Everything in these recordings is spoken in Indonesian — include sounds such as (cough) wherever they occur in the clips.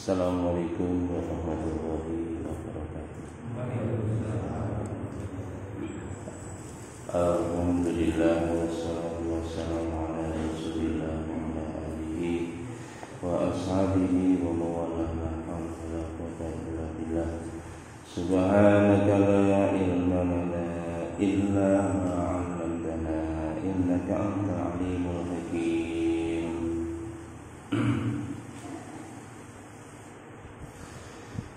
Assalamualaikum warahmatullahi wabarakatuh. Alhamdulillah wassalatu wassalamu ala rasulillah wa ala alihi wa ashabihi wa mawalah la. Subhanaka la ilma lana illa ma 'allamtana innaka anta alimul hakim.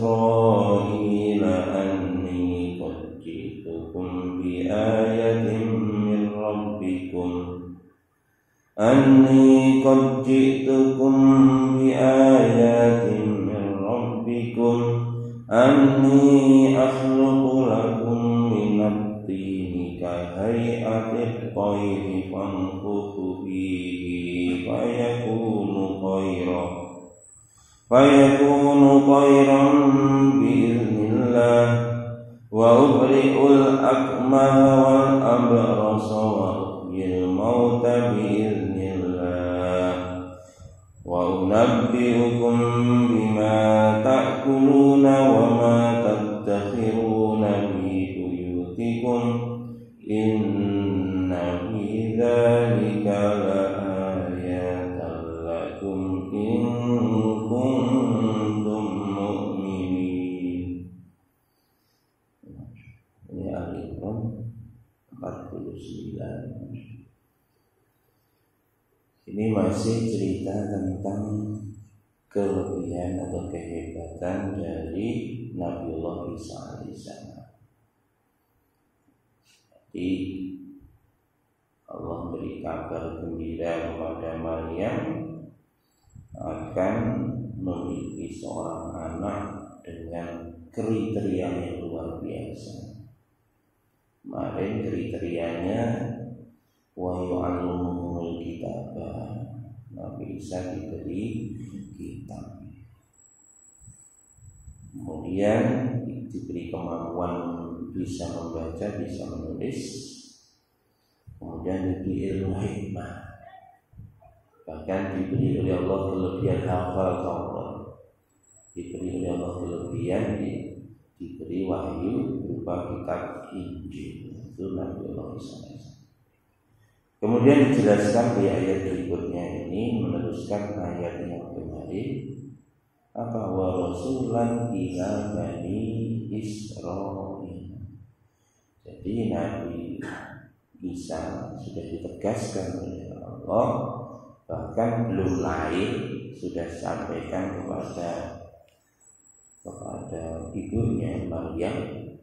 إسرائيل أني قد جئتكم بآية من ربكم. أني قد جئتكم بآيات من ربكم. أني أخلق لكم من الطين كهيئة الطير. فيكون طيرا بإذن الله وأبرئ الأكمه والأبرص وأحيي الموت بإذن الله. وأنبئكم بما تأكلون masih cerita tentang kelebihan atau kehebatan dari Nabiullah Isa alaihissalam. Jadi Allah beri kabar gembira kepada Maryam akan memiliki seorang anak dengan kriteria yang luar biasa. Kemarin kriterianya wa yu'allimul kitabah Nabi Isa diberi kitab kemudian diberi kemampuan bisa membaca bisa menulis. Kemudian diberi ilmu hikmah. Bahkan diberi oleh Allah kelebihan hafal Taurat. Diberi oleh Allah kelebihan di, diberi wahyu berupa kitab Injil. Itu Nabi Allah Kemudian dijelaskan di ayat berikutnya ini meneruskan ayat yang kemarin apa wa rasulan ila bani Israil. Jadi Nabi Isa sudah ditegaskan oleh Allah bahkan belum lahir sudah sampaikan kepada kepada ibunya Maryam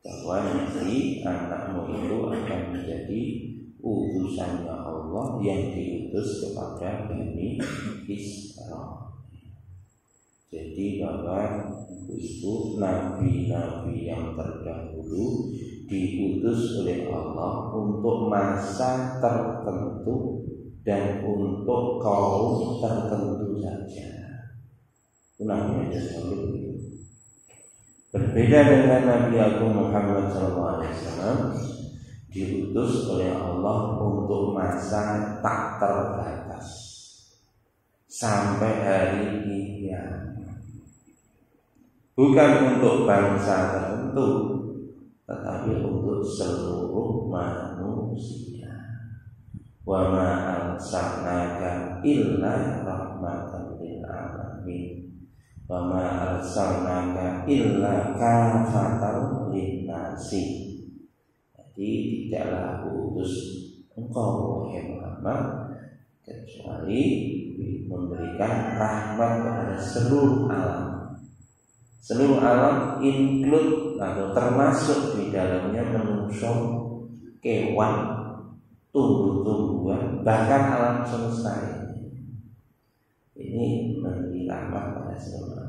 bahwa nanti anakmu itu akan menjadi utusannya Allah yang diutus kepada Bani Israel. Jadi bahwa itu nabi-nabi yang terdahulu diutus oleh Allah untuk masa tertentu dan untuk kaum tertentu saja. Itu namanya itu. Berbeda dengan Nabi Agung Muhammad SAW diutus oleh Allah untuk masa tak terbatas sampai hari kiamat. Bukan untuk bangsa tertentu, tetapi untuk seluruh manusia. Wa ma arsalnaka illa rahmatan lil alamin. Wa ma arsalnaka illa kafatan lin. Tidaklah aku utus engkau wahai Muhammad kecuali memberikan rahmat kepada seluruh alam seluruh alam include atau termasuk di dalamnya manusia, kewan, tumbuh-tumbuhan, bahkan alam semesta ini. Memberi rahmat pada semua.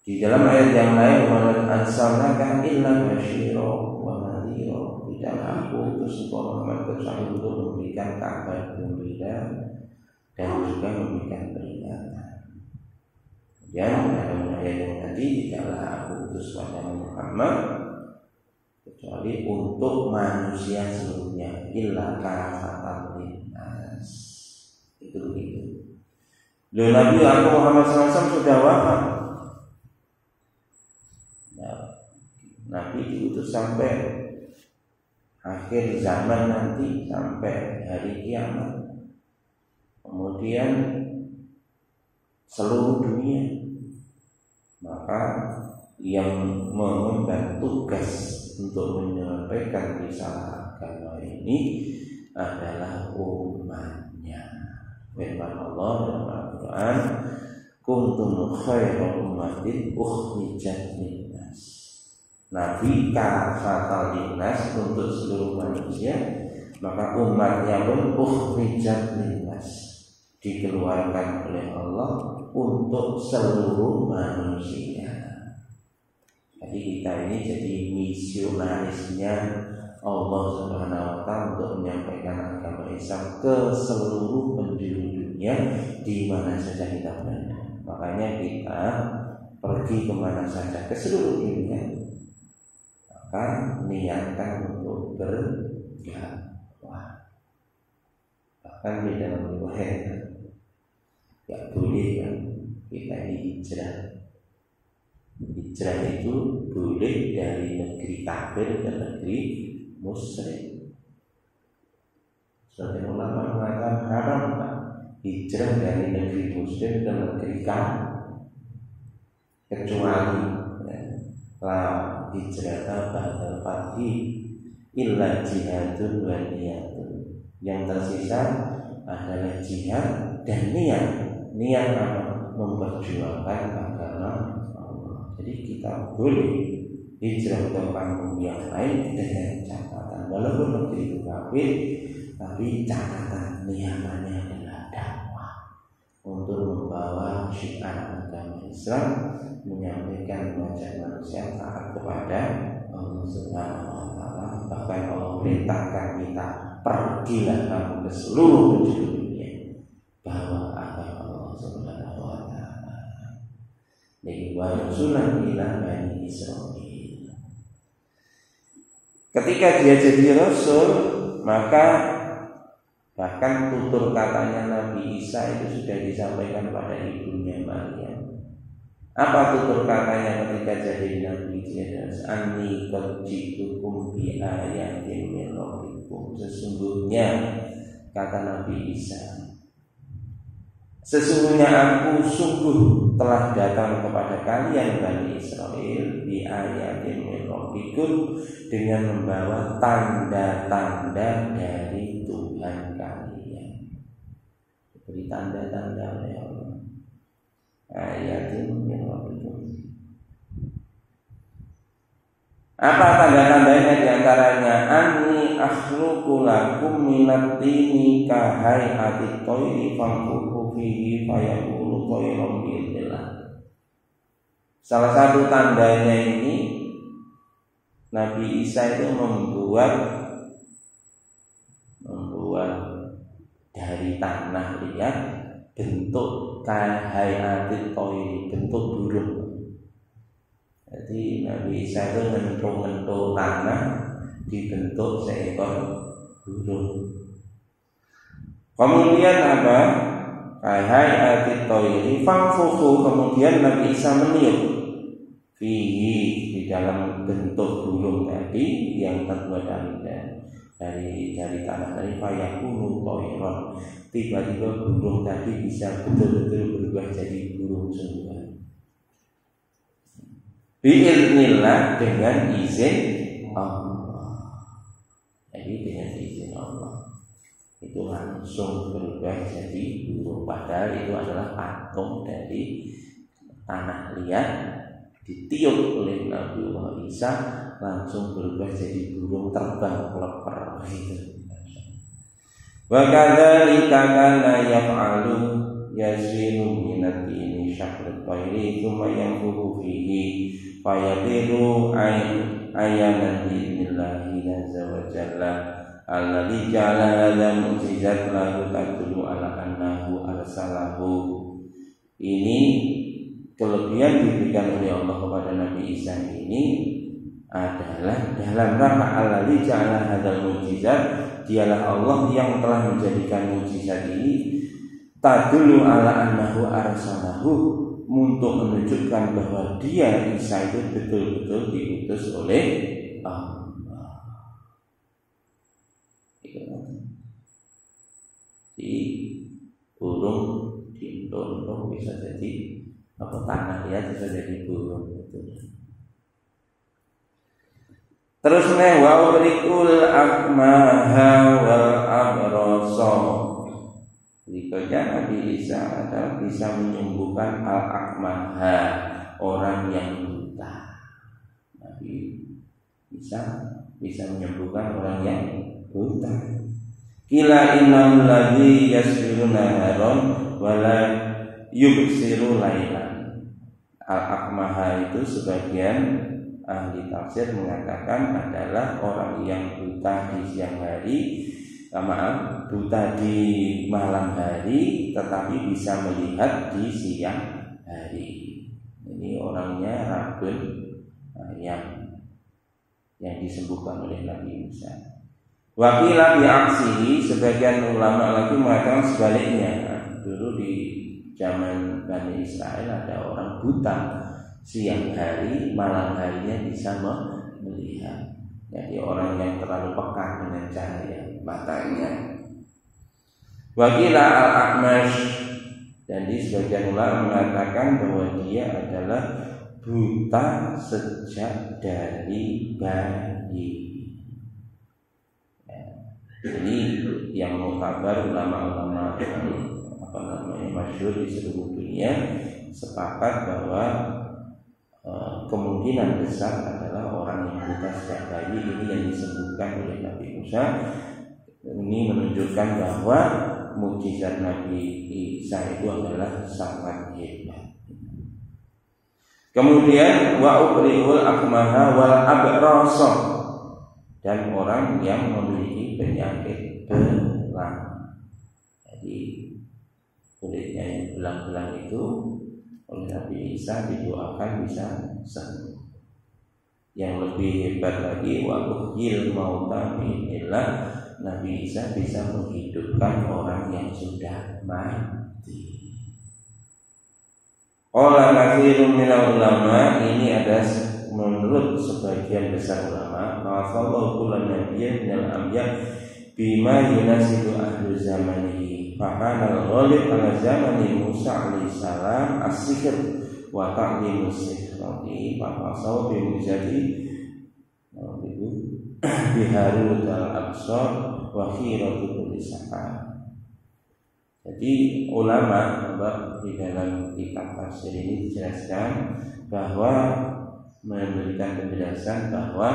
Di dalam ayat yang lain, "Walan arsalnaka illa basyira wa nadhira." Tidak aku utus Muhammad kecuali untuk memberikan kabar gembira dan juga memberikan peringatan. Dan dalam ayat yang tadi tidaklah aku utus pada Muhammad kecuali untuk manusia seluruhnya illa kafatan linnas itu begitu. Dan Nabi Muhammad SAW sudah wafat. Nah, Nabi diutus sampai akhir zaman nanti sampai hari kiamat. Kemudian seluruh dunia maka yang mengemban tugas untuk menyampaikan risalah agama ini adalah umatnya. Firman Allah dalam Al-Quran, Kuntum khairu ummatin ukhrijat. Nabi kafatal linnas untuk seluruh manusia, maka umatnya pun ukhrijat linnas dikeluarkan oleh Allah untuk seluruh manusia. Jadi kita ini jadi misionarisnya Allah Subhanahu wa taala untuk menyampaikan agama Islam ke seluruh penjuru dunia di mana saja kita berada. Makanya kita pergi ke mana saja ke seluruh dunia maka niatkan untuk berdakwah. Bahkan di dalam riwayat Gak boleh kan kita hijrah. Hijrah itu boleh dari negeri kafir ke negeri musyrik. Sebagai ulama mengatakan haram kan Hijrah dari negeri muslim ke negeri kafir. Kecuali ya, La hijrah ba'dal fathi illa jihadun wa niyatun Yang tersisa adalah jihad dan niat niat apa? Memperjuangkan agama Allah. Jadi kita boleh hijrah ke kampung yang lain dengan catatan walaupun negeri itu kafir tapi catatan niatannya adalah dakwah untuk membawa syiar agama Islam menyampaikan wajah manusia taat kepada Allah Subhanahu wa taala bahkan Allah perintahkan kita pergilah kamu ke seluruh penjuru dunia bahwa wa rasulan ila bani Israel. Ketika dia jadi rasul, maka bahkan tutur katanya Nabi Isa itu sudah disampaikan pada ibunya Maria. Apa tutur katanya ketika jadi Nabi Isa? Ani kerjitukum bi ayatin min Sesungguhnya kata Nabi Isa, Sesungguhnya aku sungguh telah datang kepada kalian Bani Israel di ayat yang rabbikum dengan membawa tanda-tanda dari Tuhan kalian. Beri tanda-tanda oleh Allah. Ayatin min rabbikum. Apa tanda-tandanya di antaranya anni akhluqu lakum minat tini kahai ati toiri fangfuku fihi fayakulu khairan biidznillah. Salah satu tandanya ini Nabi Isa itu membuat membuat dari tanah liat bentuk kahayati toy bentuk burung. Jadi Nabi Isa itu menentu-nentu tanah dibentuk seekor burung. Kemudian apa? Hai ati toiri fangfuku kemudian Nabi Isa meniup fihi di dalam bentuk burung tadi yang terbuat dari dari dari tanah dari fayakunu toiron tiba-tiba burung tadi bisa betul-betul berubah jadi burung sungguhan biiznillah dengan izin Allah. Jadi dengan izin Allah. Itu langsung berubah jadi burung padahal itu adalah patung dari tanah liat. Ditiup oleh Nabi Muhammad Isa langsung berubah jadi burung terbang leper itu. Wa kadzalika kana yaf'alu yasiru minati ini syakrat tayri thumma yanfuhu fihi fayadiru ayanan bi'nillahi azza wa jalla alladhi ja'ala hadha mu'jizat lahu tadulu ala annahu arsalahu. Ini kelebihan diberikan oleh Allah kepada Nabi Isa ini adalah dalam rangka Allah ja'ala hadal mujizat dialah Allah yang telah menjadikan mujizat ini tadulu ala annahu arsalahu untuk menunjukkan bahwa dia Isa itu betul-betul diutus oleh Allah. Di burung di bisa jadi apa tanah ya bisa jadi burung itu. Terus nih wa urikul akmaha wal abrasa. Berikutnya Nabi Isa adalah bisa menyembuhkan al akmaha orang yang buta. Nabi Isa bisa menyembuhkan orang yang buta. Kila innal ladzi yasbiruna haron wala yubsiru lailan Al-Akmaha itu sebagian ahli tafsir mengatakan adalah orang yang buta di siang hari maaf buta di malam hari tetapi bisa melihat di siang hari. Ini orangnya rabun nah, yang yang disembuhkan oleh Nabi Musa. Wakilah aksi sebagian ulama lagi mengatakan sebaliknya. Nah, dulu di zaman Bani Israel ada orang buta. Siang hari malam harinya bisa melihat. Jadi orang yang terlalu peka dengan cahaya matanya. Wakila al-Akmash dan di sebagian ulama mengatakan bahwa dia adalah buta sejak dari bayi. Ya, ini yang mutabar ulama-ulama apa namanya masyhur di seluruh dunia sepakat bahwa e, kemungkinan besar adalah orang yang buta sejak bayi ini yang disembuhkan oleh Nabi Musa ini menunjukkan bahwa mukjizat Nabi Isa itu adalah sangat hebat. Kemudian wa ubrihul akmaha wal abrasa dan orang yang memiliki penyakit belang. Jadi kulitnya yang belang-belang itu oleh Nabi Isa didoakan bisa sembuh. Yang lebih hebat lagi wa uhyil mauta bi'illah Nabi Isa bisa menghidupkan orang yang sudah mati. Olah kathirun minal ulama ini ada menurut sebagian besar ulama Kalau kula nabiyya minal ambiya bima yunasidu ahlu zamanihi Fakana al-ghalib ala zamani Musa alaihissalam as-sihr wa ta'limu sihrati fa fasau bi mujadi itu biharu al-absar wa khiratu kulli Jadi ulama di dalam kitab tafsir ini dijelaskan bahwa memberikan penjelasan bahwa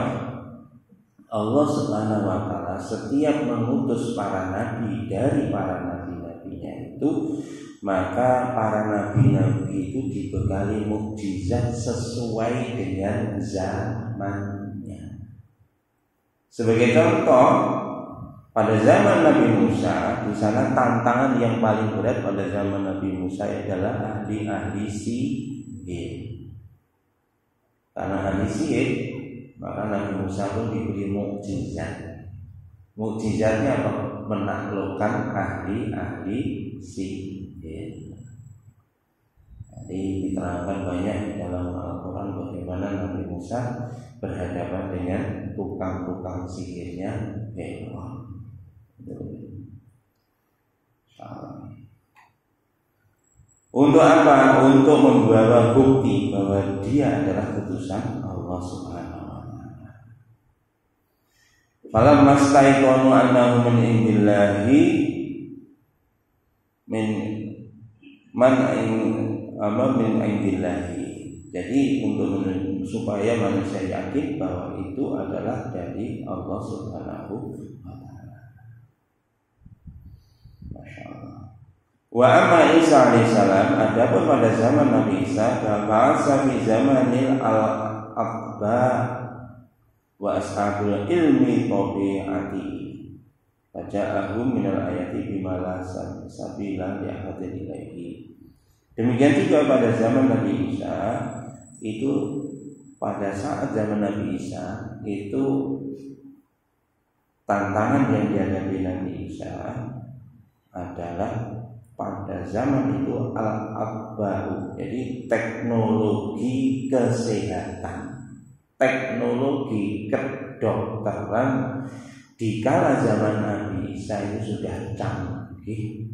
Allah Subhanahu wa taala setiap mengutus para nabi dari para nabi itu maka para nabi-nabi itu dibekali mukjizat sesuai dengan zamannya. Sebagai contoh, pada zaman Nabi Musa, di sana tantangan yang paling berat pada zaman Nabi Musa adalah ahli-ahli sihir. Karena ahli sihir, maka Nabi Musa pun diberi mukjizat. Mukjizatnya apa? Menaklukkan ahli-ahli sihir. Diterangkan banyak dalam Al-Quran bagaimana Nabi Musa berhadapan dengan tukang-tukang sihirnya Fir'aun. Untuk apa? Untuk membawa bukti bahwa dia adalah keputusan Allah Subhanahu wa taala. Falam annahu min indillahi min ama min indillahi. Jadi untuk supaya manusia yakin bahwa itu adalah dari Allah Subhanahu Wa amma Isa alaihissalam adapun pada zaman Nabi Isa bahasa fi zamanil al-aqba wa ashabul ilmi tabi'ati. Faja'ahum minal ayati bimala sabila li'ahadin ilaihi Demikian juga pada zaman Nabi Isa itu pada saat zaman Nabi Isa itu tantangan yang dihadapi Nabi Isa adalah pada zaman itu al akbaru jadi teknologi kesehatan teknologi kedokteran. Di kala zaman Nabi Isa itu sudah canggih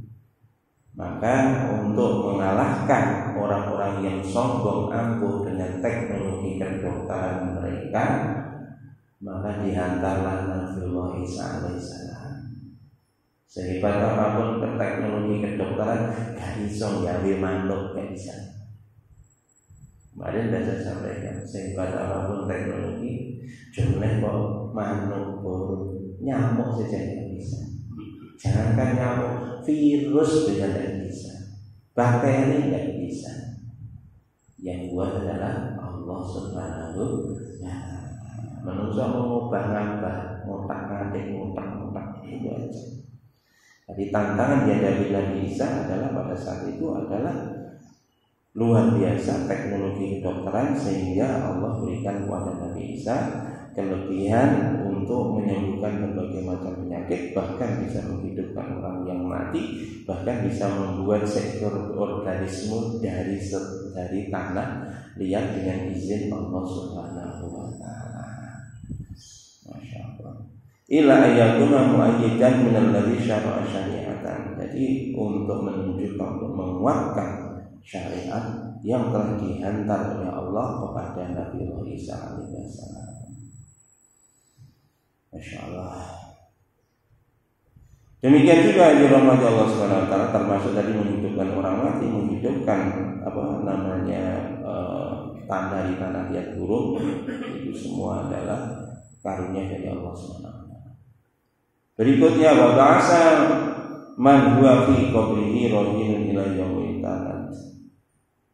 maka untuk mengalahkan orang-orang yang sombong angkuh dengan teknologi kedokteran mereka maka dihantarlah Nabi Isa alaihissalam Sehebat apa pun teknologi kedokteran Gak bisa gawe manuk Gak bisa Kemarin sudah saya sampaikan Sehebat apa pun teknologi Jumlah kok manuk Nyamuk saja tidak bisa Jangankan nyamuk Virus juga tidak bisa. Bakteri tidak bisa. Yang buat adalah Allah subhanahu wa Menurut mengubah ngabah Ngotak ngadik, ngotak ngotak Itu aja. Jadi tantangan yang dari Nabi Isa adalah pada saat itu adalah luar biasa teknologi kedokteran sehingga Allah berikan kepada Nabi Isa kelebihan untuk menyembuhkan berbagai macam penyakit bahkan bisa menghidupkan orang yang mati bahkan bisa membuat sektor organisme dari dari tanah liat dengan izin Allah Subhanahu wa taala. Masya Allah ila ayakuna muayyidan min syara'a syari'atan. Jadi untuk menunjukkan untuk menguatkan syariat yang telah dihantar oleh Allah kepada Nabi Isa alaihissalam. Masya Allah. Demikian juga di rahmati Allah Subhanahu wa taala termasuk tadi menghidupkan orang mati, menghidupkan apa namanya uh, tanah di tanah liat burung itu semua adalah karunia dari Allah Subhanahu Berikutnya wa ba'asa man huwa fi qabrihi rahinun ila yaumil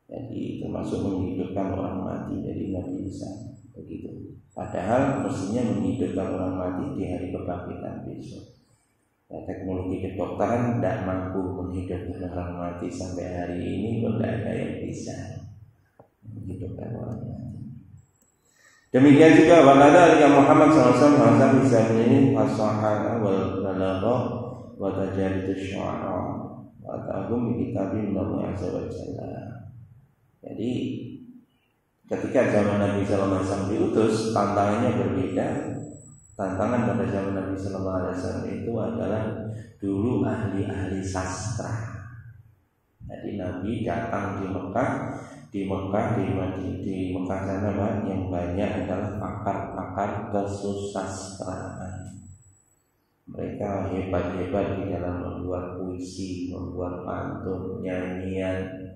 Jadi termasuk menghidupkan orang mati dari Nabi Isa begitu. Padahal mestinya menghidupkan orang mati di hari kebangkitan besok. Ya, teknologi kedokteran tidak mampu menghidupkan orang mati sampai hari ini, tidak ada yang bisa menghidupkan orang mati. Demikian juga walada yang Muhammad SAW masa bisa ini fasaha wal balagha wa tajarid syu'ara wa ta'hum bi kitabin Allah azza wa jalla. Jadi ketika zaman Nabi sallallahu alaihi diutus tantangannya berbeda. Tantangan pada zaman Nabi sallallahu itu adalah dulu ahli-ahli sastra. Jadi Nabi datang di Mekah di Mekah di di Mekah sana yang banyak adalah pakar-pakar kesusastraan. Mereka hebat-hebat di dalam membuat puisi, membuat pantun, nyanyian.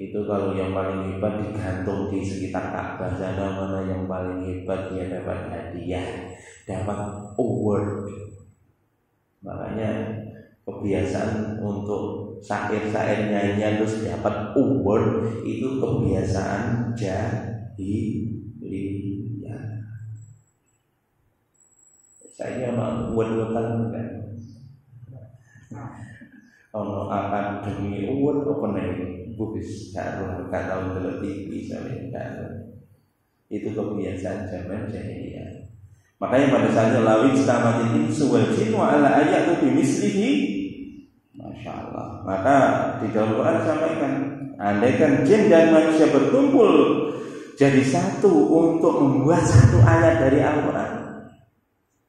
Itu kalau yang paling hebat digantung di sekitar Ka'bah sana mana yang paling hebat dia dapat hadiah, dapat award. Makanya kebiasaan untuk syair-syair nyanyian terus dapat umur itu kebiasaan jahiliyah. Saya mau buat-buatan kan. Ono akan demi uwet apa nih bukis karo kata untuk TV sampai itu kebiasaan zaman jahiliyah. Makanya pada saat lawin selamat ini suwal jin wa ala ayat bimislihi Masya Allah. Maka di dalam Quran disampaikan, andaikan jin dan manusia berkumpul jadi satu untuk membuat satu ayat dari Al-Quran,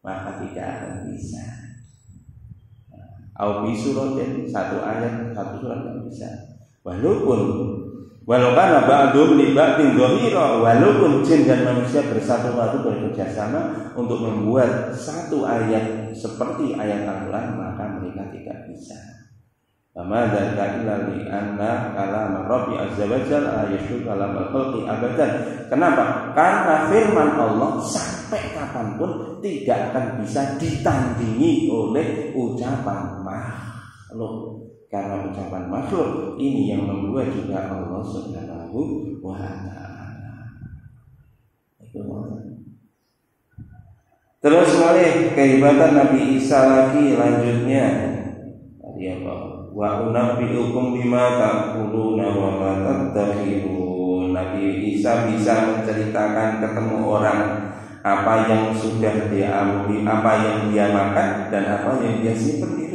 maka tidak akan bisa. Au satu ayat satu surat tidak bisa. Walaupun Walau karena ba'dum li ba'din walaupun jin dan manusia bersatu padu bekerja sama untuk membuat satu ayat seperti ayat Al-Qur'an maka mereka tidak bisa. Fama dzalika illa li anna kalam Rabbi azza wa jalla yashku kalam al-khalqi abadan. Kenapa? Karena firman Allah sampai kapan pun tidak akan bisa ditandingi oleh ucapan makhluk karena ucapan makhluk ini yang membuat juga Allah Subhanahu wa taala. Terus mulai kehebatan Nabi Isa lagi lanjutnya. Tadi apa? Wa unabbiukum bima taquluna wa. Nabi Isa bisa menceritakan ketemu orang apa yang sudah dia ambil, apa yang dia makan dan apa yang dia simpan di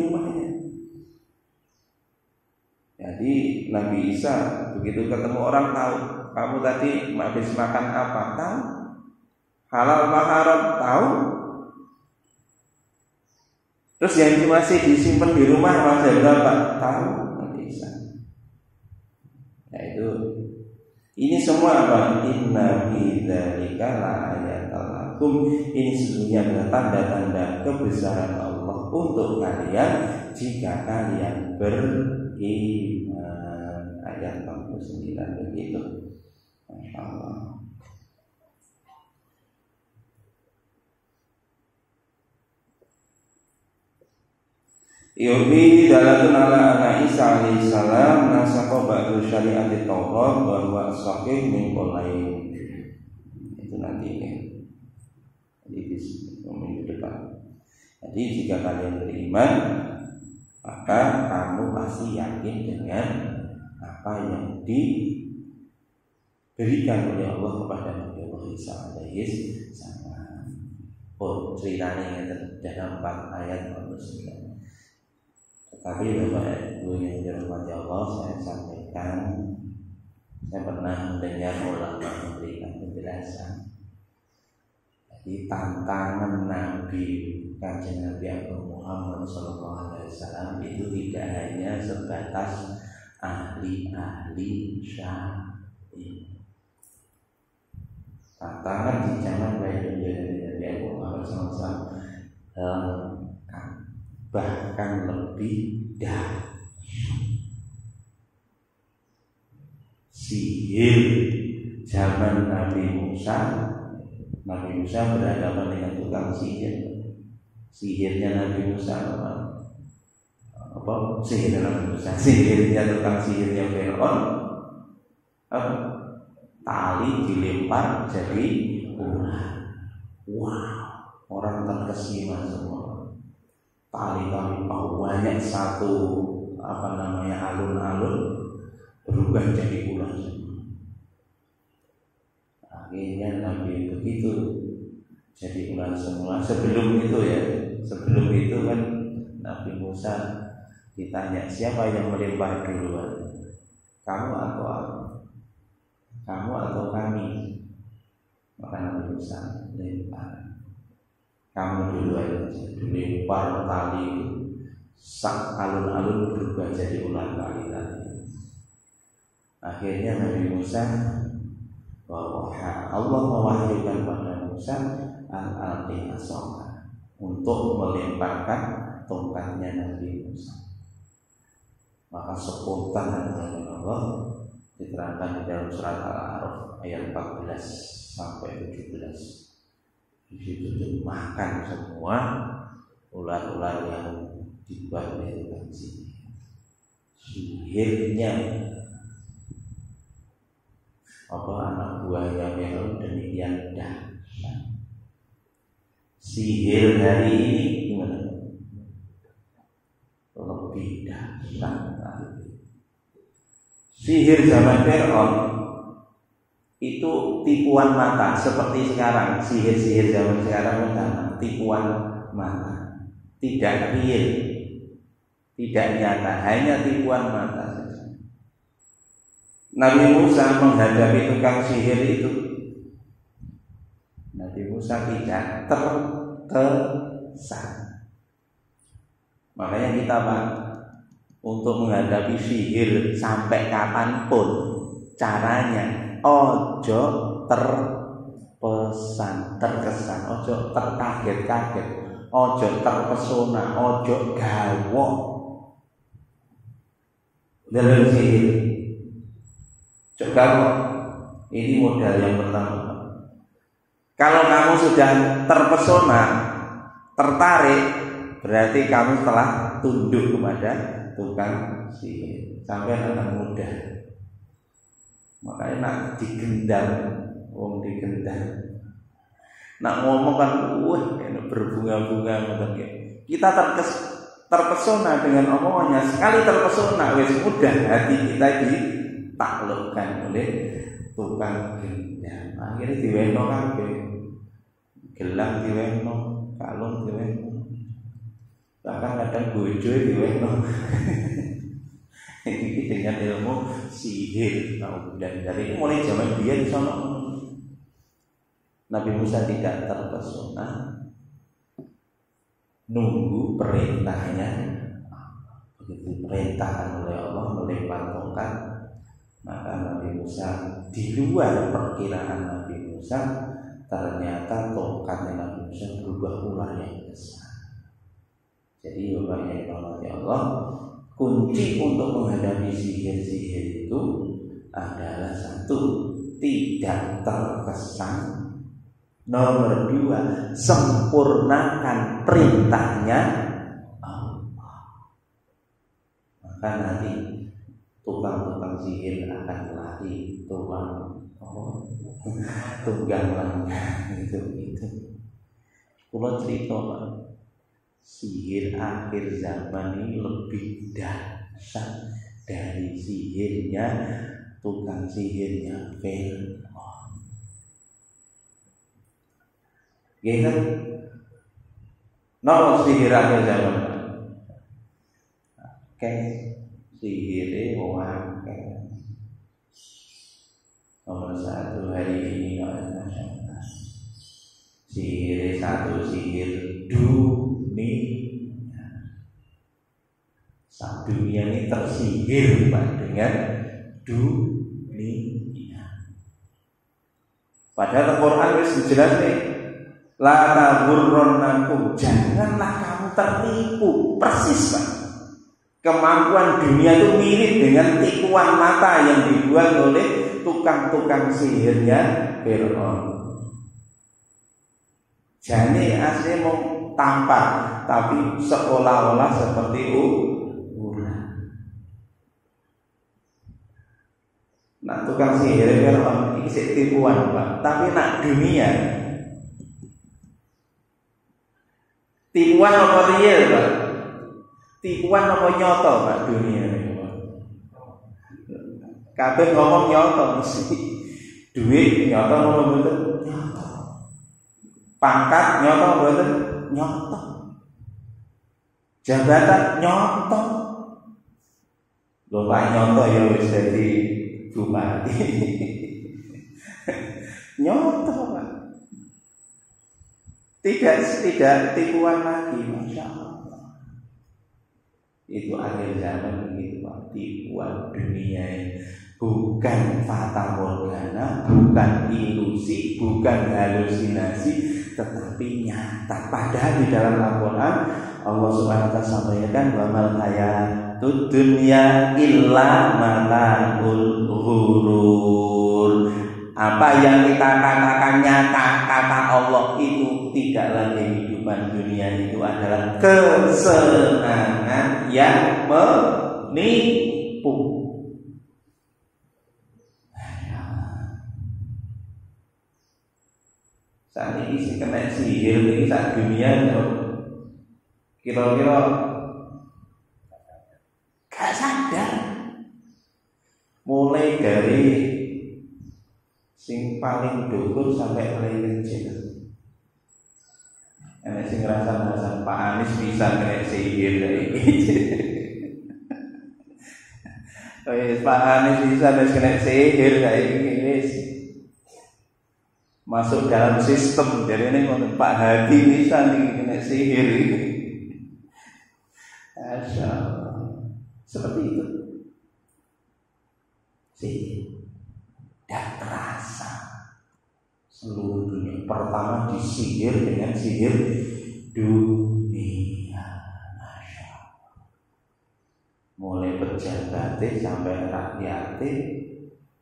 Jadi Nabi Isa begitu ketemu orang tahu kamu tadi habis makan apa? Tahu. Halal apa haram? Tahu. Terus yang masih disimpan di rumah masih berapa? Tahu Nabi Isa. Ya itu. Ini semua apa? Inna bidzalika la ayatal ini sesungguhnya adalah tanda-tanda kebesaran Allah untuk kalian jika kalian beriman 49 begitu. Masya Allah. Yubi dalatun ala anak Isa alaihissalam nasako ba'du syariat Taurat bahwa sahih min lain itu nanti ini jadi di minggu depan jadi jika kalian beriman maka kamu pasti yakin dengan apa yang diberikan oleh Allah kepada Nabi Allah Isa alaihi salam. Oh, ceritanya dalam empat ayat Allah Tetapi Bapak Ibu yang dirahmati Allah, saya sampaikan saya pernah mendengar ulama memberikan penjelasan. Jadi tantangan Nabi kajian Nabi Muhammad SAW itu tidak hanya sebatas ahli-ahli syar'i. Tantangan di zaman baik Nabi Muhammad SAW lengkap bahkan lebih dahsyat. Sihir zaman Nabi Musa Nabi Musa berhadapan dengan tukang sihir Sihirnya Nabi Musa apa sihir dalam Musa sihirnya tukang sihirnya Fir'aun. Apa? Tali dilempar jadi ular. Wah orang terkesima semua. Tali-tali banyak satu apa namanya alun-alun berubah jadi ular akhirnya Nabi begitu jadi ular semua sebelum itu ya sebelum itu kan Nabi Musa Ditanya siapa yang melempar duluan? Kamu atau aku? Kamu atau kami? Maka Nabi Musa lempar Kamu duluan Dilempar tali Sak alun-alun berubah jadi ular tali Akhirnya Nabi Musa bahwa Allah mewahyukan pada Musa al-alqi untuk melemparkan tongkatnya Nabi Musa maka spontan dengan Allah diterangkan di dalam surat Al-A'raf ayat 14 sampai 17. Di situ dimakan semua ular-ular yang dibuat oleh tukang sihir. Sihirnya apa anak buahnya Firaun demikian dahsyat. Sihir hari ini gimana? Lebih dahsyat Sihir zaman Fir'aun itu tipuan mata seperti sekarang sihir-sihir zaman sekarang kan tipuan mata tidak real tidak nyata, hanya tipuan mata saja. Nabi Musa menghadapi tukang sihir itu. Nabi Musa tidak terkesan. Makanya kita Pak untuk menghadapi sihir sampai kapan pun caranya ojo terpesan terkesan ojo terkaget-kaget ojo terpesona ojo gawok dalam sihir. Coba ini modal yang pertama. Kalau kamu sudah terpesona, tertarik, berarti kamu telah tunduk kepada tukang sihir. Sampai akan mudah. Makanya nak digendam, wong digendam. Nak ngomong kan, wah, berbunga-bunga Kita terkes terpesona dengan omongannya sekali terpesona wes mudah hati kita ditaklukkan oleh tukang gendam akhirnya diweno kabeh gelang diweno kalung diweno bahkan kadang bojo diweno ini dengan ilmu sihir dan dari mulai zaman dia di sana. Nabi Musa tidak terpesona. Nunggu perintahnya. Begitu perintahkan oleh Allah melempar tongkat maka Nabi Musa di luar perkiraan Nabi Musa ternyata tongkatnya Nabi Musa berubah ular yang besar jadi Bapak yang Allah kunci untuk menghadapi sihir-sihir itu adalah satu tidak terkesan Nomor dua, sempurnakan perintahnya Allah. Maka nanti tukang-tukang sihir akan lari tuang oh, tunggang langgang itu itu. Cerita sihir akhir zaman ini lebih dahsyat dari sihirnya tukang sihirnya Fir'aun. Gitu. Nopo sihir akhir zaman. Oke, sihir orang Nomor satu hari ini masyarakat. Sihir satu sihir dunia. Sang dunia ini tersihir Pak dengan dunia. Padahal Al-Quran jelas nih La naku Janganlah kamu tertipu Persis Pak Kemampuan dunia itu mirip dengan tipuan mata yang dibuat oleh tukang-tukang sihirnya Fir'aun. Jadi asli mau tampak tapi seolah-olah seperti ular. Nah tukang sihir Fir'aun ini tipuan Pak, tapi nak dunia Tipuan apa real, Pak? Tipuan apa nyoto, Pak, dunia ini, Kabeh ngomong nyoto mesti. Duit nyoto mboten? Nyoto. Pangkat nyoto mboten? Nyoto. Jabatan nyoto. Lho Pak nyoto ya wis dadi bupati. (laughs) nyoto, Pak. Tidak tidak tipuan lagi, masya Allah. Itu akhir zaman begitu pak, tipuan dunia bukan fata morgana, bukan ilusi, bukan halusinasi, tetapi nyata. Padahal di dalam Al-Quran Allah Subhanahu Wa Taala sampaikan bahwa hayatut dunia illa malaul ghurur apa yang kita katakan nyata kata Allah itu tidak lagi kehidupan dunia itu adalah kesenangan yang menipu. Saat ini sih kena sihir ini saat dunia kira-kira gak sadar mulai dari sing paling dhuwur sampai paling kecil. Enak sing ngerasa ngerasa Pak Anies bisa kena sihir dari ini. (laughs) Pak Anies bisa kena sihir saiki wis masuk dalam sistem. Jadi ini ngono Pak Hadi bisa nih kena sihir. Ini seperti itu. Sihir. Dan terasa. Seluruh dunia. Pertama disihir dengan sihir dunia. Masya mulai pejabat sampai rakyat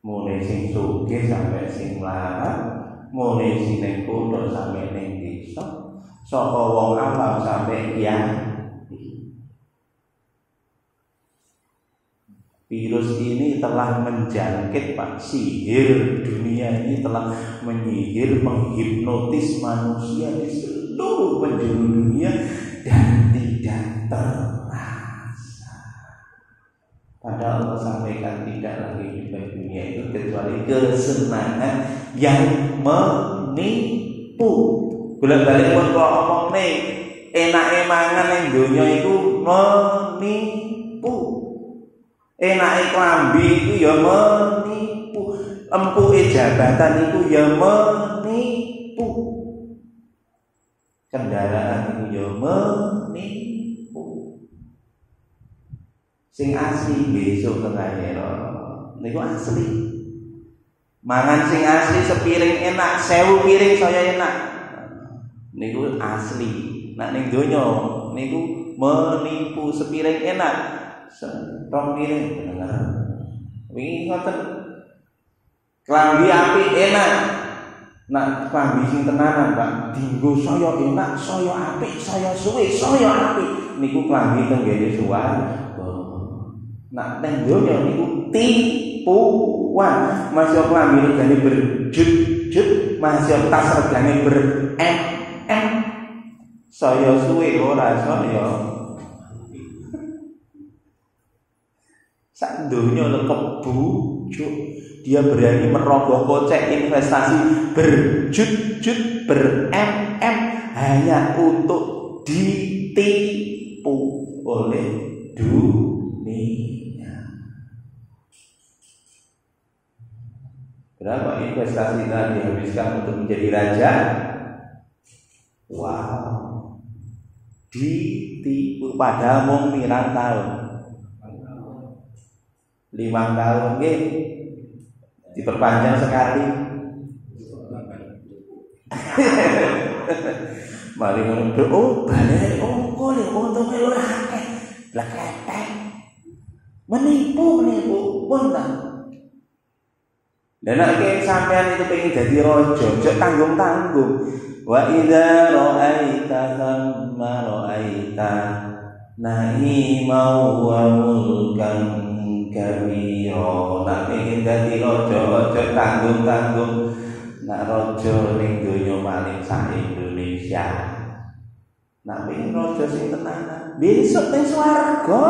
mulai sing sugih sampai sing larang mulai sini kutha sampai ning desa saka wong awam sampai kiai Virus ini telah menjangkit Pak sihir dunia ini telah menyihir menghipnotis manusia di seluruh penjuru dunia dan tidak terasa. Padahal Allah sampaikan tidak lagi di dunia itu kecuali kesenangan yang menipu. Bulan balik pun kalau ngomong nih, enak emangan yang dunia itu menipu. Enak klambi itu ya menipu. Empuke jabatan itu ya menipu. Kendaraan itu ya menipu. Sing asli besok tengah niku asli. Mangan sing asli sepiring enak, sewu piring saya enak. Niku asli. Nak ning donya niku menipu sepiring enak. Rong piring bener. Wingi ngoten. Klambi api enak. Nak klambi sing tenanan, Pak, dinggo saya enak, saya apik, saya suwe, saya apik. Niku klambi teng ngene suwan. Nak ning donya niku tipu wah masih klambi regane berjut-jut masih tas regane ber em em saya suwe ora saya sak dunia kebujuk dia berani merogoh kocek investasi berjut-jut ber em em hanya untuk ditipu oleh dunia Berapa investasi tadi dihabiskan untuk menjadi raja? Wow. Ditipu pada mau pirang tahun. Lima tahun nggih. Diperpanjang sekali. Mari ngono oh balik oh kole untunge ora akeh. Lah Menipu menipu pun dan nek sampean itu pengen jadi rojo, jok tanggung-tanggung. Wa idza ra'aita thamma ra'aita na'ima wa mulkan kabira. Nek pengen dadi rojo, ojo tanggung-tanggung. Nak rojo ning donya paling sak Indonesia. Nak pengen rojo sing tenanan, besok ning swarga.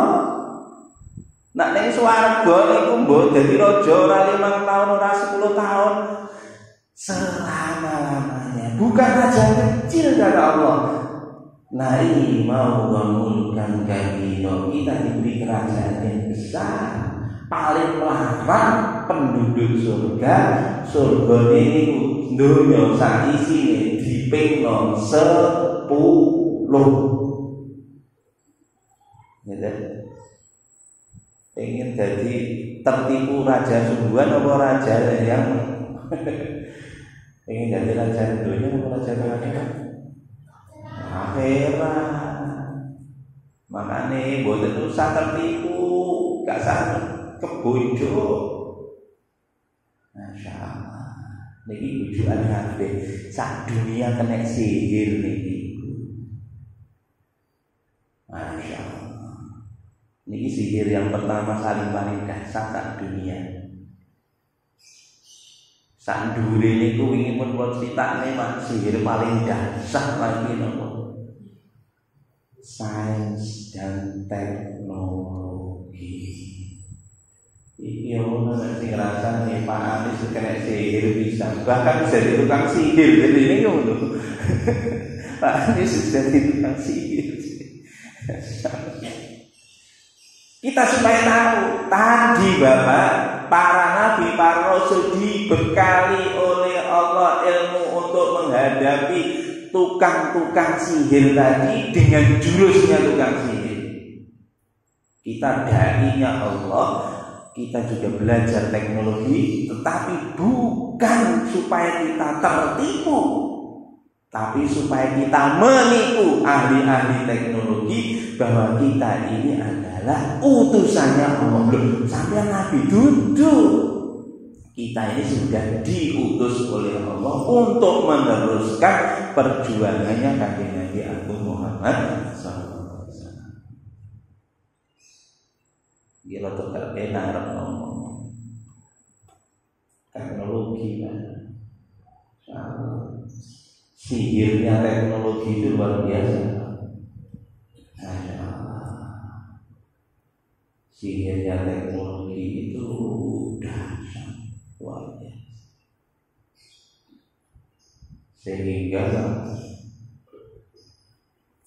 Nak ning swarga niku mbok dadi raja ora 5 tahun ora 10 tahun. Selama-lamanya. Bukan raja kecil kata Allah. Nai mau mulkan kabiro kita diberi kerajaan yang besar paling larang penduduk surga surga ini dunia sak isine dipingno sepuluh gitu ingin jadi tertipu raja sungguhan apa raja yang ingin jadi raja dunia apa raja akhirat. Akhirat makanya buat usah tertipu gak usah kebujuk Masya Allah Niki bujukan kabeh. Sak dunia kena sihir niki. Masya Allah ini sihir yang pertama kali paling dahsyat sak dunia. Sak dure niku wingi pun kula critakne mak sihir paling dahsyat lagi nopo. Sains dan teknologi. Iki ono nek sing nih Pak Anies kena sihir bisa bahkan jadi tukang sihir jadi ini ngono. (laughs) Pak Anies jadi tukang sihir. Kita supaya tahu tadi Bapak para nabi, para rasul dibekali oleh Allah ilmu untuk menghadapi tukang-tukang sihir tadi dengan jurusnya tukang sihir. Kita darinya Allah, kita juga belajar teknologi, tetapi bukan supaya kita tertipu, tapi supaya kita menipu ahli-ahli teknologi bahwa kita ini adalah utusannya Allah. Sampai Nabi duduk. Kita ini sudah diutus oleh Allah untuk meneruskan perjuangannya kaki Nabi Agung Muhammad. Gila tuh enak ngomong teknologi kan. Sihirnya teknologi itu luar biasa. Sihirnya teknologi itu dahsyat luar sehingga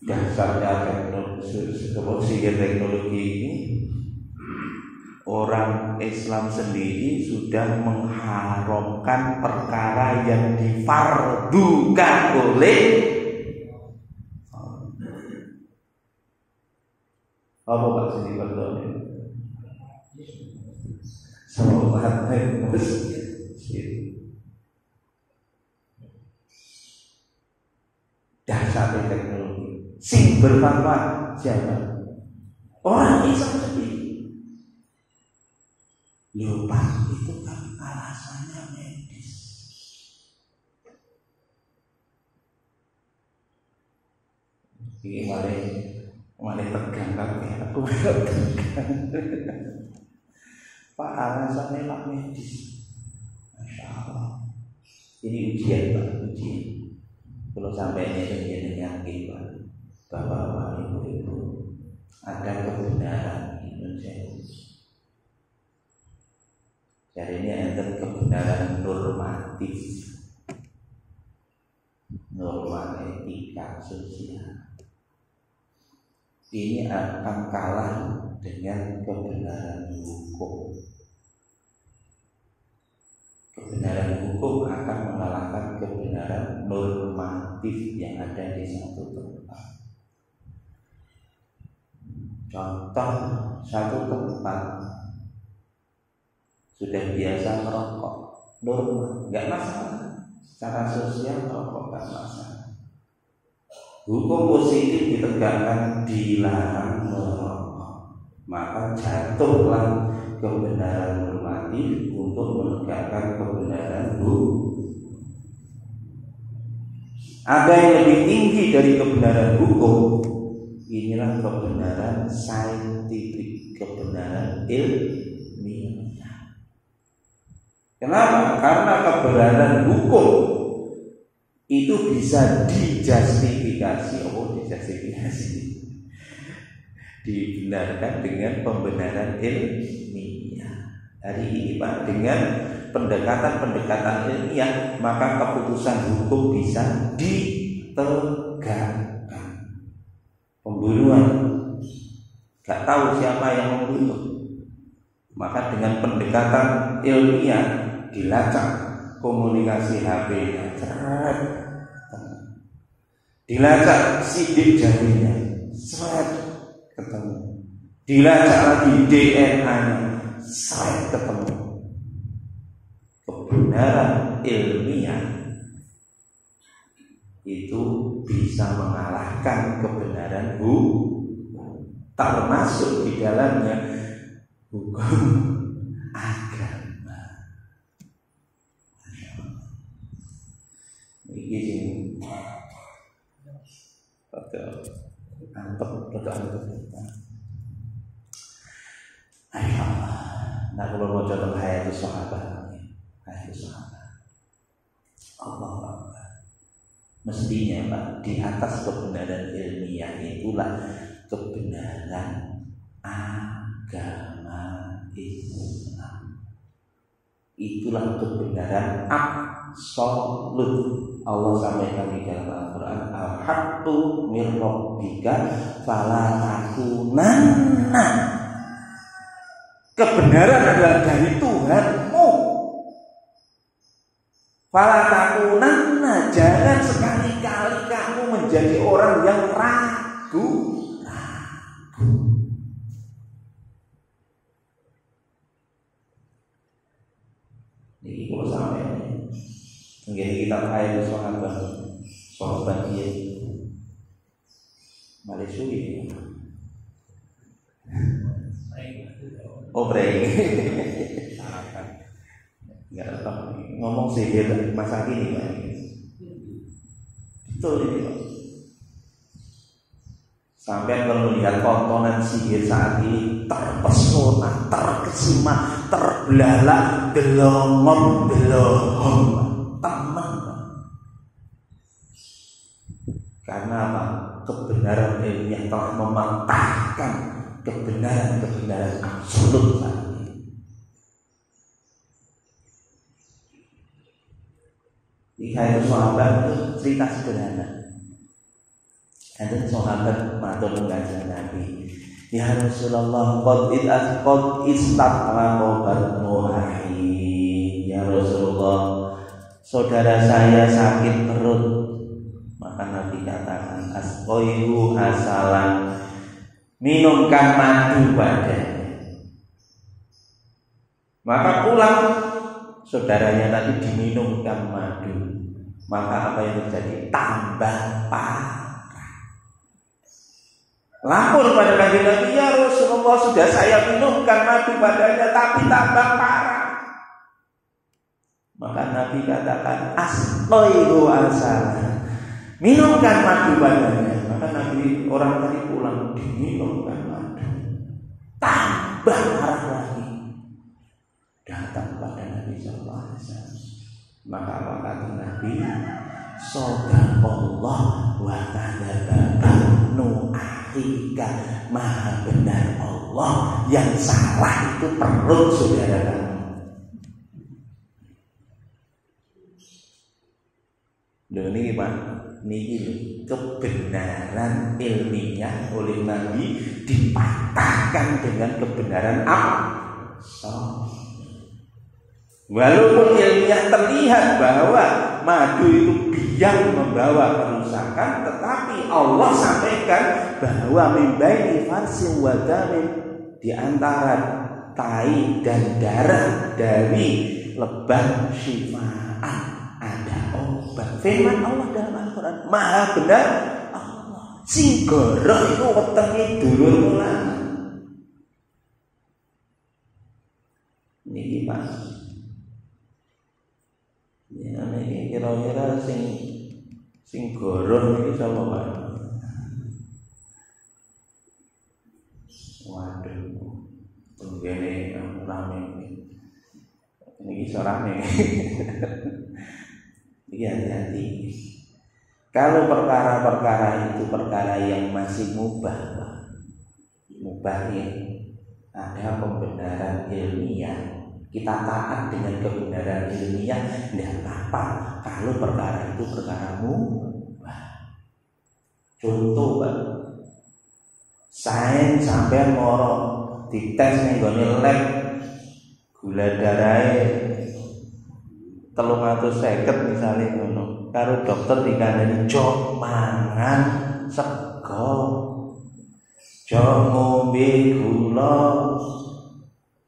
dasarnya teknologi sihir teknologi ini orang Islam sendiri sudah mengharamkan perkara yang difardukan oleh apa Pak Sini Pak Sholat masjid. Dasar teknologi. Sing bermanfaat siapa? Orang Islam sendiri. Lupa itu kan alasannya medis. Ini malah malah tegang kan ya. Aku tegang. (laughs) Pak alasannya pak medis. Masya Allah Ini ujian Pak Ujian. Kalau sampai ini yakin Pak. Bahwa ibu-ibu Ada kebenaran Indonesia. Jadi ini ada kebenaran normatif. Norma etika sosial. Ini akan kalah dengan kebenaran hukum. Kebenaran hukum akan mengalahkan kebenaran normatif yang ada di satu tempat. Contoh satu tempat sudah biasa merokok, norma, nggak masalah. Secara sosial merokok nggak masalah. Hukum positif ditegakkan dilarang merokok maka jatuhlah kebenaran normatif untuk menegakkan kebenaran hukum. Ada yang lebih tinggi dari kebenaran hukum. Inilah kebenaran saintifik, kebenaran ilmiah. Kenapa? Karena kebenaran hukum itu bisa dijustifikasi, oh dijustifikasi dibenarkan dengan pembenaran ilmiah. Hari ini Pak dengan pendekatan-pendekatan ilmiah maka keputusan hukum bisa ditegakkan. Pembunuhan gak tahu siapa yang membunuh. Maka dengan pendekatan ilmiah dilacak komunikasi HP-nya. Dilacak sidik jarinya. Seret ketemu. Dilacak lagi DNA-nya, saya ketemu. Kebenaran ilmiah itu bisa mengalahkan kebenaran hukum termasuk di dalamnya hukum (laughs) agama. Ini Nah kalau mau contoh hayat sahabat, hayat sahabat. Allah Allah. Mestinya Pak di atas kebenaran ilmiah itulah kebenaran agama Islam. Itulah kebenaran absolut Allah sampaikan di dalam Al-Quran Al-Haqqu min rabbika fala takunanna Kebenaran adalah dari Tuhanmu. Falatakunanna jangan sekali-kali kamu menjadi orang yang ragu. Ragu. Ini kalau sampai kita kaya sahabat Sahabat dia Malaysia Oh break. Enggak ngomong sihir masa kini Pak. Betul ini Pak. Sampai kalau melihat tontonan sihir saat ini terpesona, terkesima, terbelalak, delongom, delongom, teman. Karena apa? Kebenaran ilmiah telah mematahkan kebenaran-kebenaran absolut saat ini. Itu sahabat itu cerita sederhana ada sahabat matur kanjeng Nabi. Ya Rasulullah, qad id qad istaqama batnu Ya Rasulullah, saudara saya sakit perut. Maka Nabi katakan, asqoihu hasalan. Minumkan madu padanya. Maka pulang saudaranya tadi diminumkan madu. Maka apa yang terjadi? Tambah parah. Lapor pada kanjeng Nabi, ya Rasulullah sudah saya minumkan madu padanya tapi tambah parah. Maka Nabi katakan asqaihu asal. Minumkan madu padanya. Maka Nabi orang tadi pulang diminumkan madu. Tambah parah lagi. Datang pada Nabi Sallallahu Alaihi Wasallam. Maka apa kata Nabi? Allah wa kadzaba nu ahika maha benar Allah yang salah itu perut saudara kamu Loh ini Pak, ini kebenaran ilmiah oleh Nabi dipatahkan dengan kebenaran apa? So. Walaupun ilmiah terlihat bahwa madu itu biang membawa kerusakan, tetapi Allah sampaikan bahwa mimbaini farsi wadamin di antara tai dan darah dari lebah syifaan obat. Firman Allah dalam Al-Quran Maha benar Allah. Sing itu wetenge dulur mulane. Ini Pak Ya ini kira-kira sing sing goroh iki sapa Pak? Waduh. Tenggene rame ini. Ini (laughs) Iya hati-hati. Kalau perkara-perkara itu perkara yang masih mubah, mubah ya, ada pembenaran ilmiah. Kita taat dengan kebenaran ilmiah tidak apa kalau perkara itu perkaramu contoh pak. Sains sampai moro dites nih lab. Gula darah telung atau seket misalnya ngono. Karo dokter dikandani jok mangan sego. Jok ngombe gula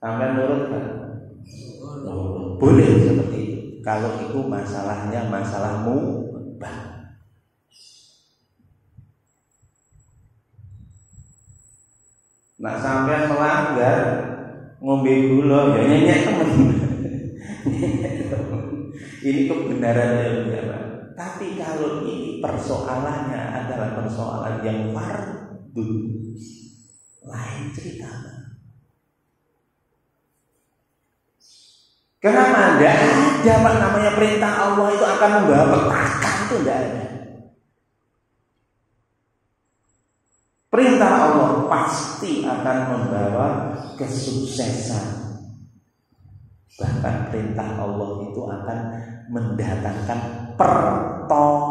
sampai nurut kan boleh seperti itu. Kalau itu masalahnya masalahmu Nak sampai melanggar ngombe gula ya nyenyek temen. (laughs) ini kebenaran ilmiah. Tapi kalau ini persoalannya adalah persoalan yang fardu lain cerita. Kenapa? Tidak ada pak namanya perintah Allah itu akan membawa petaka itu tidak ada. Perintah Allah pasti akan membawa kesuksesan. Bahkan perintah Allah itu akan mendatangkan pertolongan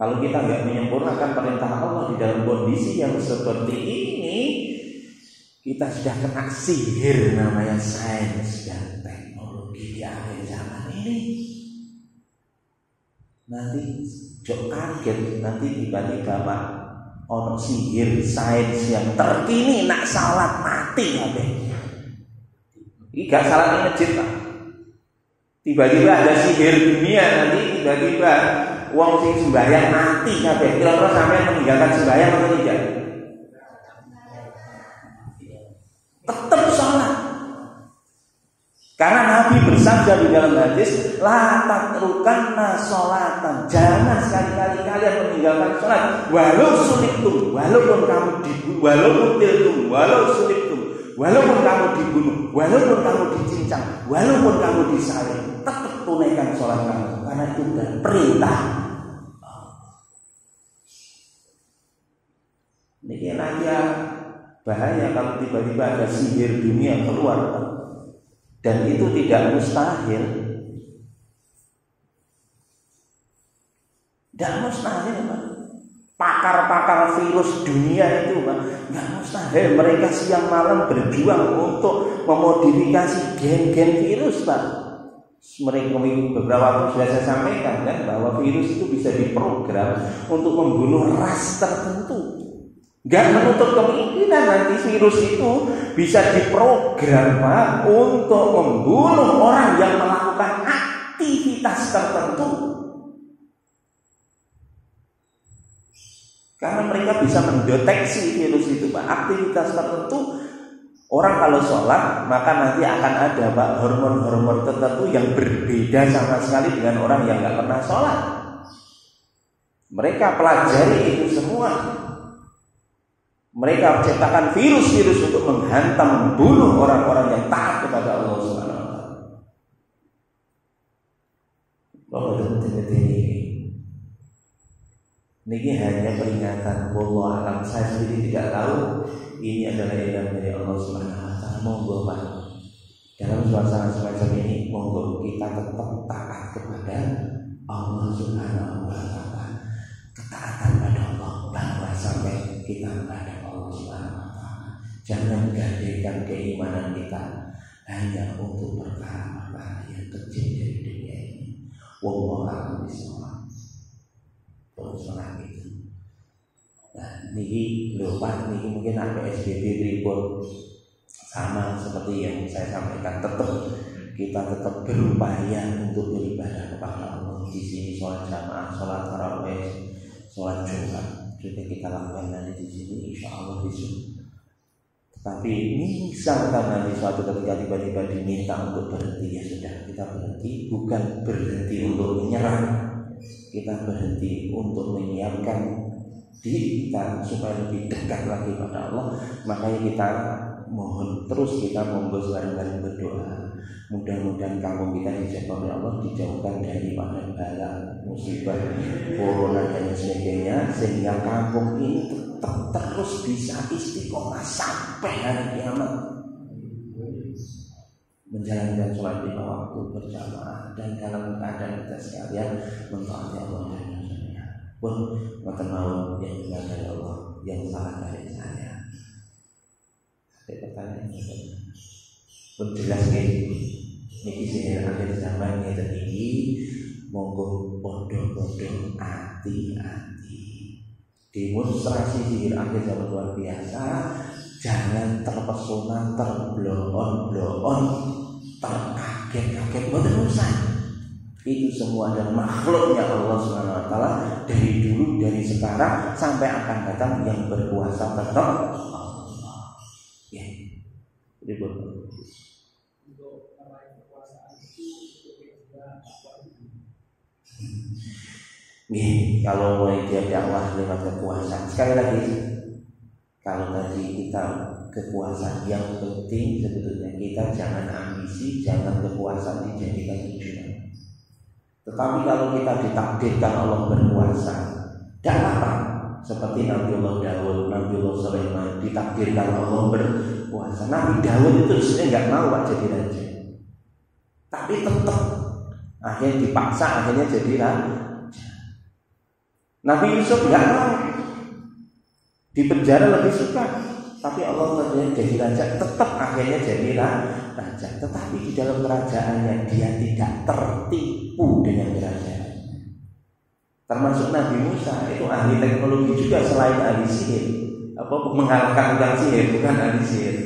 Kalau kita nggak menyempurnakan perintah Allah di dalam kondisi yang seperti ini, kita sudah kena sihir namanya sains dan teknologi di akhir zaman ini. Nanti jok kaget, nanti tiba-tiba orang sihir sains yang terkini nak salat mati apa? Ini gak salat masjid Pak. Tiba-tiba ada sihir dunia nanti tiba-tiba uang sing sembahyang mati kabeh. Kira-kira sampai meninggalkan sembahyang atau tidak? Tetap sholat. Karena Nabi bersabda di dalam hadis, la tatrukan nasolatan. Jangan sekali-kali kalian meninggalkan sholat. Walau sulitum, walaupun kamu dibunuh, walaupun tiltum, walau sulitum, walaupun kamu dibunuh, walaupun kamu dicincang, walaupun kamu disalib, tetap tunaikan sholat kamu. Karena itu perintah Ini nanti bahaya kalau tiba-tiba ada sihir dunia keluar dan itu tidak mustahil. Tidak mustahil, Pak. Pakar-pakar virus dunia itu, Pak, nggak mustahil. Mereka siang malam berjuang untuk memodifikasi gen-gen virus, Pak. Mereka beberapa waktu sudah saya sampaikan kan bahwa virus itu bisa diprogram untuk membunuh ras tertentu. Gak menutup kemungkinan nanti virus itu bisa diprogram Pak untuk membunuh orang yang melakukan aktivitas tertentu. Karena mereka bisa mendeteksi virus itu Pak, aktivitas tertentu Orang kalau sholat maka nanti akan ada Pak hormon-hormon tertentu yang berbeda sama sekali dengan orang yang nggak pernah sholat. Mereka pelajari itu semua mereka menciptakan virus-virus untuk menghantam, membunuh orang-orang yang taat kepada Allah Subhanahu wa taala. Bapak ini Ini hanya peringatan Allah alam saya sendiri tidak tahu ini adalah ilmu dari Allah Subhanahu wa taala. Monggo Pak. Dalam suasana semacam ini monggo kita tetap taat kepada Allah Subhanahu wa taala. Ketaatan pada Allah bahwa sampai kita menghadap Jangan gadaikan keimanan kita hanya untuk perkara-perkara yang kecil dari dunia ini. Wallahu a'lam bishawab. Terus itu. Nah, niki lupa niki mungkin ada SBB ribut sama seperti yang saya sampaikan tetap kita tetap berupaya untuk beribadah kepada Allah di sini sholat jamaah, sholat tarawih, sholat jumat juga kita lakukan nanti di sini insya Allah besok. Tapi misalkan nanti suatu ketika tiba-tiba diminta untuk berhenti. Ya sudah kita berhenti. Bukan berhenti untuk menyerah kita berhenti untuk menyiapkan diri kita supaya lebih dekat lagi pada Allah. Makanya kita mohon terus kita membos bareng-bareng berdoa mudah-mudahan kampung kita dijaga oleh Allah dijauhkan dari pada bala musibah corona dan sebagainya sehingga kampung ini tetap terus bisa istiqomah sampai hari kiamat. Menjalankan sholat lima waktu berjamaah dan dalam keadaan kita sekalian mentaati Allah dan pun maka mau yang benar dari Allah yang salah dari saya. Ada pertanyaan? Pun jelas ini ini sihir akhir zaman yang tertinggi. Monggo bodoh-bodoh hati-hati. Demonstrasi sihir akhir zaman luar biasa. Jangan terpesona terbloon-bloon terkaget-kaget. Bukan urusan itu semua adalah makhluknya Allah Subhanahu wa taala dari dulu dari sekarang sampai akan datang yang berkuasa tetap Ya. Jadi Nih, kalau mau dia dakwah lewat kekuasaan, sekali lagi, kalau tadi kita kekuasaan yang penting sebetulnya kita jangan ambisi, jangan kekuasaan dijadikan tujuan. Tetapi kalau kita ditakdirkan Allah berkuasa, tidak apa seperti Nabi Allah Dawud, Nabi Allah Sulaiman ditakdirkan Allah berkuasa. Nabi Dawud itu sebenarnya nggak mau pak jadi raja, tapi tetap akhirnya dipaksa akhirnya jadi raja. Nabi Yusuf nggak mau. Di penjara lebih suka. Tapi Allah terjadi jadi raja tetap akhirnya jadi raja. Tetapi di dalam kerajaannya dia tidak tertipu dengan kerajaan termasuk Nabi Musa itu ahli teknologi juga selain ahli sihir. Apa mengalahkan tukang sihir bukan ahli sihir.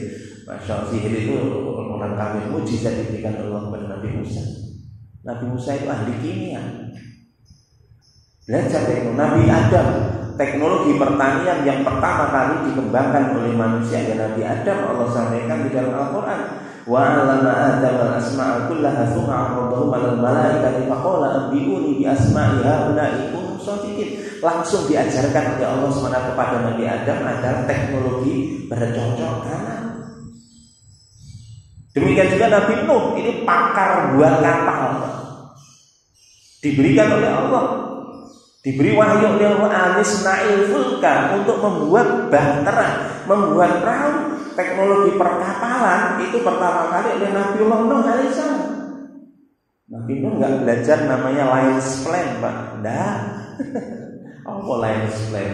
Masya sihir itu orang kafir mujizat diberikan Allah kepada Nabi Musa. Nabi Musa itu ahli kimia belajar teknologi. Nabi Adam teknologi pertanian yang pertama kali dikembangkan oleh manusia ya Nabi Adam Allah sampaikan di dalam Al-Quran. Wa 'allama Adam al-asma'a kullaha thumma 'aradahum 'alal malaikati faqala anbi'uni bi asma'i haula'i kuntum langsung diajarkan oleh Allah SWT kepada Nabi Adam adalah teknologi bercocok tanam. Demikian juga Nabi Nuh ini pakar buat kapal. Diberikan oleh Allah Diberi wahyu oleh Allah Nail fulka untuk membuat bahtera, membuat perahu. Teknologi perkapalan itu pertama kali oleh Nabi Allah Nuh alaihissalam. Nabi Nuh nggak belajar namanya lines plan, Pak. Dah. (laughs) Apa lines plan?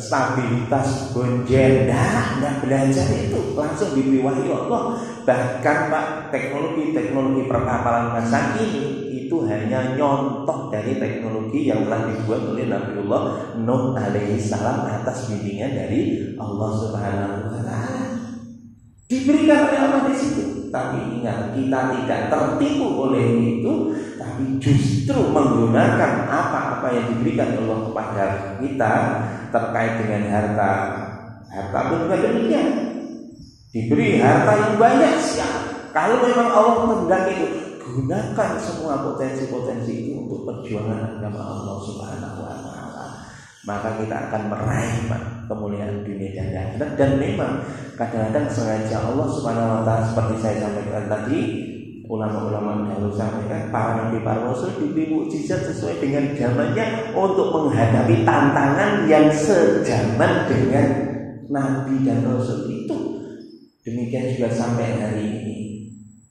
Stabilitas bonjen, dah, nggak belajar itu langsung diberi wahyu Allah. Bahkan Pak teknologi-teknologi perkapalan masa ini itu hanya nyontoh dari teknologi yang telah dibuat oleh Nabiullah Nuh alaihi salam atas bimbingan dari Allah Subhanahu wa taala. Diberikan oleh Allah di situ. Tapi ingat kita tidak tertipu oleh itu, tapi justru menggunakan apa-apa yang diberikan Allah kepada kita terkait dengan harta. Harta pun juga demikian. Diberi harta yang banyak siap. Kalau memang Allah menghendaki itu, gunakan semua potensi-potensi itu untuk perjuangan agama Allah Subhanahu wa taala. Maka kita akan meraih kemuliaan dunia dan akhirat dan memang kadang-kadang sengaja Allah Subhanahu wa taala seperti saya sampaikan tadi ulama-ulama dahulu sampaikan para nabi para rasul diberi mukjizat sesuai dengan zamannya untuk menghadapi tantangan yang sejaman dengan nabi dan rasul itu. Demikian juga sampai hari ini.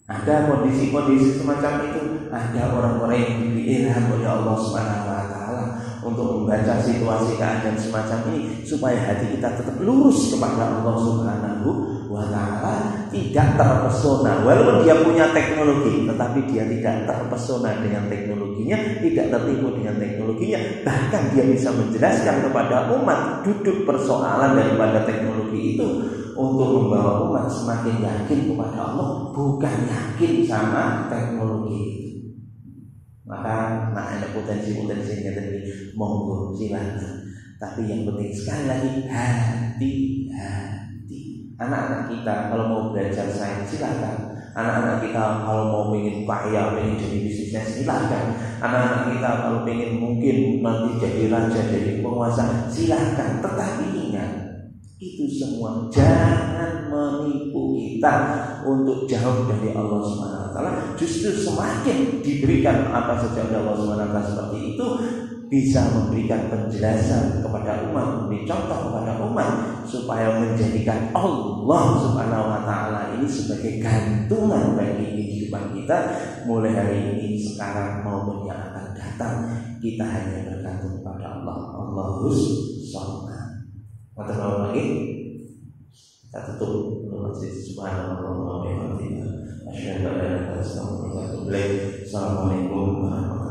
Ada kondisi-kondisi semacam itu, ada orang-orang yang diberi ilham oleh Allah Subhanahu wa taala untuk membaca situasi keadaan semacam ini supaya hati kita tetap lurus kepada Allah Subhanahu wa taala, tidak terpesona. Walaupun dia punya teknologi, tetapi dia tidak terpesona dengan teknologinya, tidak tertipu dengan teknologinya, bahkan dia bisa menjelaskan kepada umat duduk persoalan daripada teknologi itu untuk membawa umat semakin yakin kepada Allah bukan yakin sama teknologi. Maka nah ada potensi-potensinya tadi. Monggo silakan. Tapi yang penting sekali lagi hati-hati anak-anak kita kalau mau belajar sains silakan anak-anak kita kalau mau ingin kaya ingin jadi bisnisnya silakan anak-anak kita kalau ingin mungkin nanti jadi raja jadi penguasa silakan tetapi ingat itu semua jangan menipu kita untuk jauh dari Allah wa Justru semakin diberikan apa saja oleh Allah wa seperti itu bisa memberikan penjelasan kepada umat, memberi contoh kepada umat supaya menjadikan Allah Subhanahu wa taala ini sebagai gantungan bagi kehidupan kita. Mulai hari ini sekarang maupun yang akan datang kita hanya bergantung kepada Allah. Allahus Subhanahu Mata lagi? Kita tutup. Masjid subhanallah. Wa bihamdihi Assalamualaikum warahmatullahi